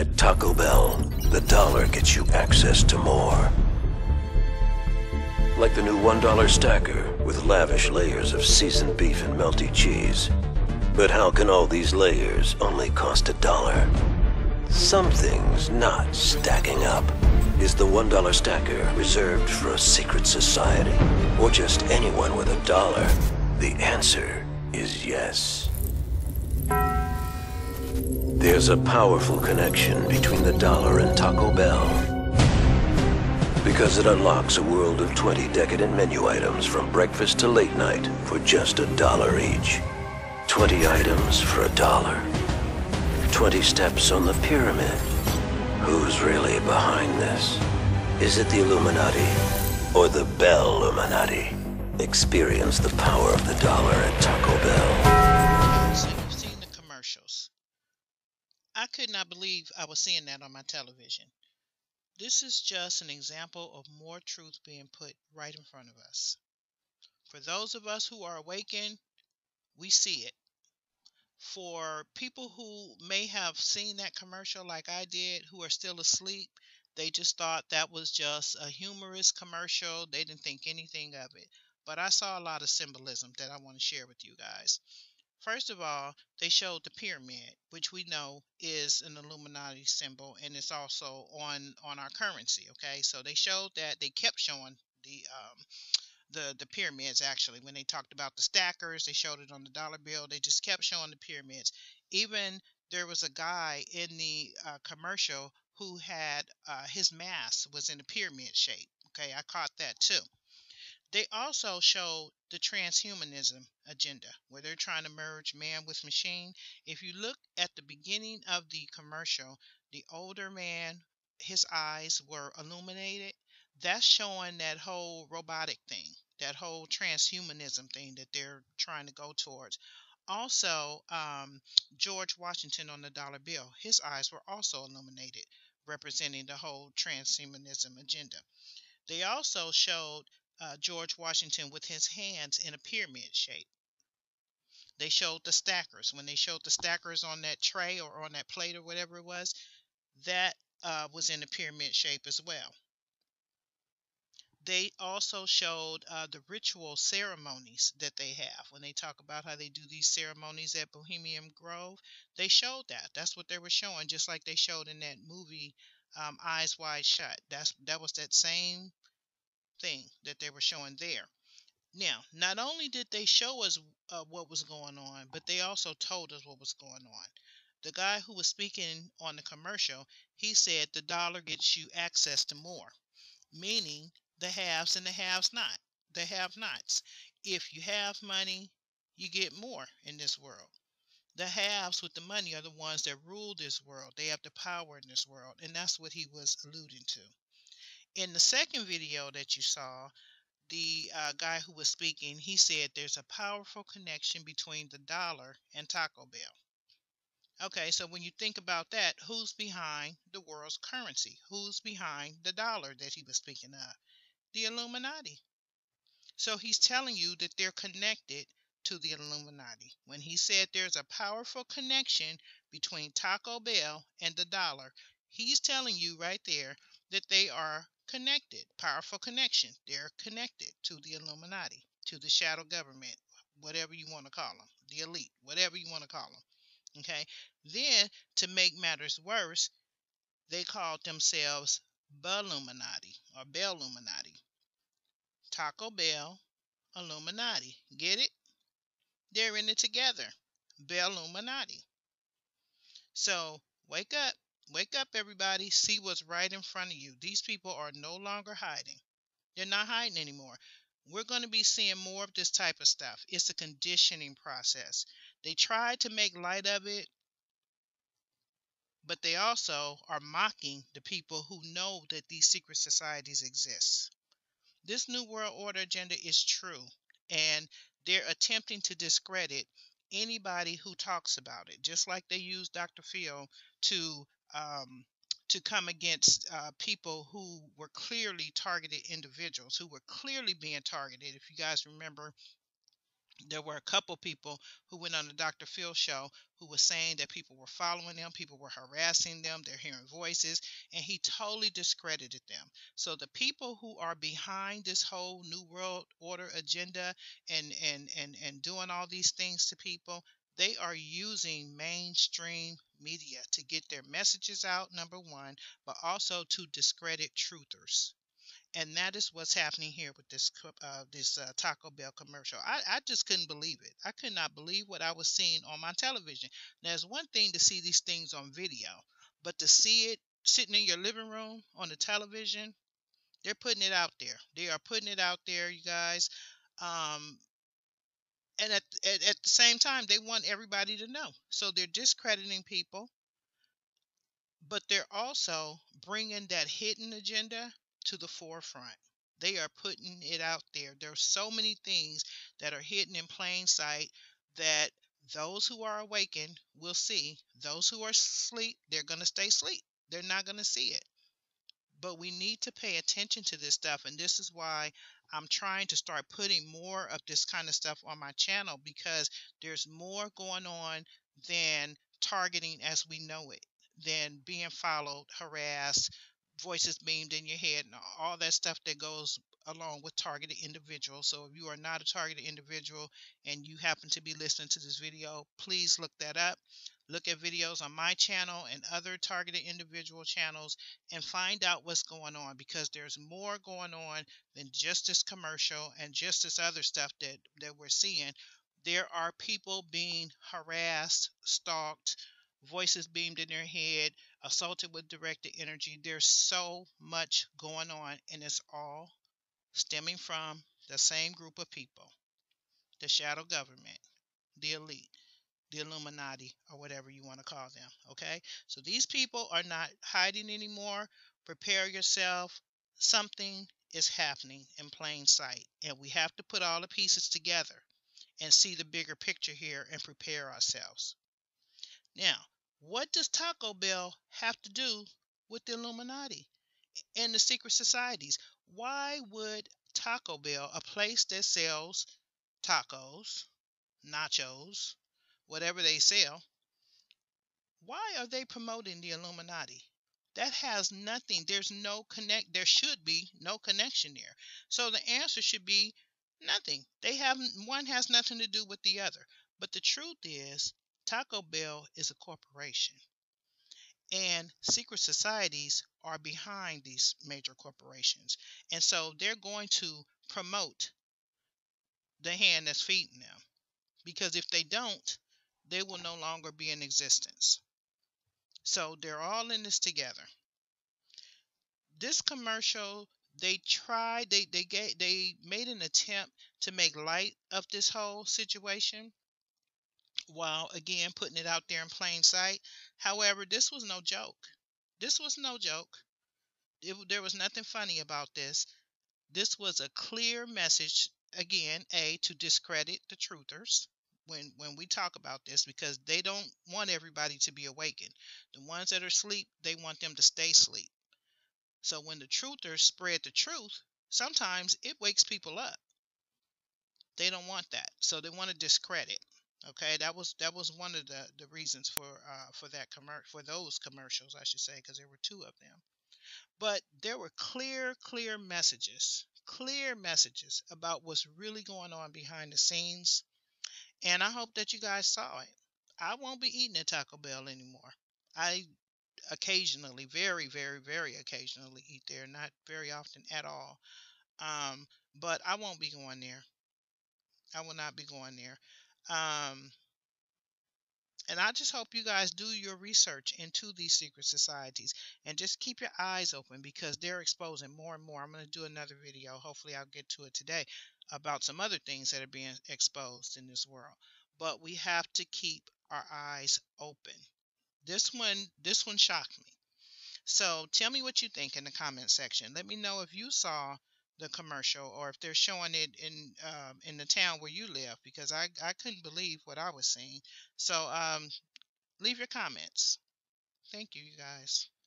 At Taco Bell, the dollar gets you access to more. Like the new $1 stacker with lavish layers of seasoned beef and melty cheese. But how can all these layers only cost a dollar? Something's not stacking up. Is the $1 stacker reserved for a secret society? Or just anyone with a dollar? The answer is yes. There's a powerful connection between the dollar and Taco Bell. Because it unlocks a world of 20 decadent menu items from breakfast to late night for just a dollar each. 20 items for a dollar. 20 steps on the pyramid. Who's really behind this? Is it the Illuminati or the Belluminati? Experience the power of the dollar at Taco Bell. Believe I was seeing that on my television. This is just an example of more truth being put right in front of us. For those of us who are awakened, we see it. For people who may have seen that commercial like I did, who are still asleep, they just thought that was just a humorous commercial. They didn't think anything of it. But I saw a lot of symbolism that I want to share with you guys. First of all, they showed the pyramid, which we know is an Illuminati symbol, and it's also on on our currency. Okay, so they showed that they kept showing the um, the the pyramids actually. When they talked about the stackers they showed it on the dollar bill. They just kept showing the pyramids. Even there was a guy in the uh, commercial who had uh, his mask was in a pyramid shape okay? I caught that too they also showed the transhumanism agenda where they're trying to merge man with machine if you look at the beginning of the commercial the older man his eyes were illuminated that's showing that whole robotic thing, that whole transhumanism thing that they're trying to go towards. Also, um, George Washington on the dollar bill, his eyes were also illuminated, representing the whole transhumanism agenda. They also showed uh, George Washington with his hands in a pyramid shape. They showed the stackers. When they showed the stackers on that tray or on that plate or whatever it was, that uh, was in a pyramid shape as well they also showed uh, the ritual ceremonies that they have when they talk about how they do these ceremonies at Bohemian Grove. They showed that. That's what they were showing, just like they showed in that movie um, Eyes Wide Shut. That's that was that same thing that they were showing there. Now, not only did they show us uh, what was going on, but they also told us what was going on. The guy who was speaking on the commercial, he said the dollar gets you access to more, meaning the haves and the haves not the have nots if you have money you get more in this world the haves with the money are the ones that rule this world they have the power in this world and that's what he was alluding to in the second video that you saw the uh, guy who was speaking he said there's a powerful connection between the dollar and taco bell okay so when you think about that who's behind the world's currency who's behind the dollar that he was speaking of the Illuminati. So he's telling you that they're connected to the Illuminati. When he said there's a powerful connection between Taco Bell and the dollar, he's telling you right there that they are connected. Powerful connection. They're connected to the Illuminati, to the shadow government, whatever you want to call them, the elite, whatever you want to call them. Okay. Then, to make matters worse, they called themselves Illuminati or Bell Illuminati. Taco Bell Illuminati. Get it? They're in it together. Bell Illuminati. So wake up. Wake up, everybody. See what's right in front of you. These people are no longer hiding. They're not hiding anymore. We're going to be seeing more of this type of stuff. It's a conditioning process. They tried to make light of it but they also are mocking the people who know that these secret societies exist. This New World Order agenda is true, and they're attempting to discredit anybody who talks about it, just like they used Dr. Phil to um, to come against uh, people who were clearly targeted individuals, who were clearly being targeted. If you guys remember there were a couple people who went on the Dr. Phil show who was saying that people were following them, people were harassing them, they're hearing voices, and he totally discredited them. So the people who are behind this whole New World Order agenda and and and and doing all these things to people, they are using mainstream media to get their messages out, number one, but also to discredit truthers and that is what's happening here with this uh, this uh, Taco Bell commercial. I, I just couldn't believe it. I could not believe what I was seeing on my television. Now, it's one thing to see these things on video, but to see it sitting in your living room on the television, they're putting it out there. They are putting it out there, you guys. Um, and at, at, at the same time, they want everybody to know. So they're discrediting people, but they're also bringing that hidden agenda to the forefront. They are putting it out there. There's so many things that are hidden in plain sight that those who are awakened will see. Those who are asleep, they're going to stay asleep. They're not going to see it. But we need to pay attention to this stuff. And this is why I'm trying to start putting more of this kind of stuff on my channel because there's more going on than targeting as we know it, than being followed, harassed, voices beamed in your head and all that stuff that goes along with targeted individuals. So if you are not a targeted individual and you happen to be listening to this video, please look that up. Look at videos on my channel and other targeted individual channels and find out what's going on because there's more going on than just this commercial and just this other stuff that, that we're seeing. There are people being harassed, stalked, voices beamed in their head, assaulted with directed energy. There's so much going on, and it's all stemming from the same group of people the shadow government, the elite, the Illuminati, or whatever you want to call them. Okay? So these people are not hiding anymore. Prepare yourself. Something is happening in plain sight, and we have to put all the pieces together and see the bigger picture here and prepare ourselves. Now, what does Taco Bell have to do with the Illuminati and the secret societies? Why would Taco Bell, a place that sells tacos, nachos, whatever they sell, why are they promoting the Illuminati? That has nothing. There's no connect. There should be no connection there. So the answer should be nothing. They have one has nothing to do with the other. But the truth is, Taco Bell is a corporation. And secret societies are behind these major corporations. And so they're going to promote the hand that's feeding them. Because if they don't, they will no longer be in existence. So they're all in this together. This commercial, they tried, they they gave, they made an attempt to make light of this whole situation while again putting it out there in plain sight. However, this was no joke. This was no joke. It, there was nothing funny about this. This was a clear message, again, A, to discredit the truthers when, when we talk about this because they don't want everybody to be awakened. The ones that are asleep, they want them to stay asleep. So when the truthers spread the truth, sometimes it wakes people up. They don't want that. So they want to discredit. Okay, that was that was one of the, the reasons for uh, for that commer- for those commercials, I should say, because there were two of them. But there were clear, clear messages, clear messages about what's really going on behind the scenes, and I hope that you guys saw it. I won't be eating at Taco Bell anymore. I occasionally, very, very, very occasionally eat there, not very often at all. Um, but I won't be going there. I will not be going there. Um, and I just hope you guys do your research into these secret societies and just keep your eyes open because they're exposing more and more. I'm going to do another video. Hopefully, I'll get to it today about some other things that are being exposed in this world. But we have to keep our eyes open. This one, this one shocked me. So tell me what you think in the comment section. Let me know if you saw the commercial or if they're showing it in um, in the town where you live because I, I couldn't believe what I was seeing. So um, leave your comments. Thank you, you guys.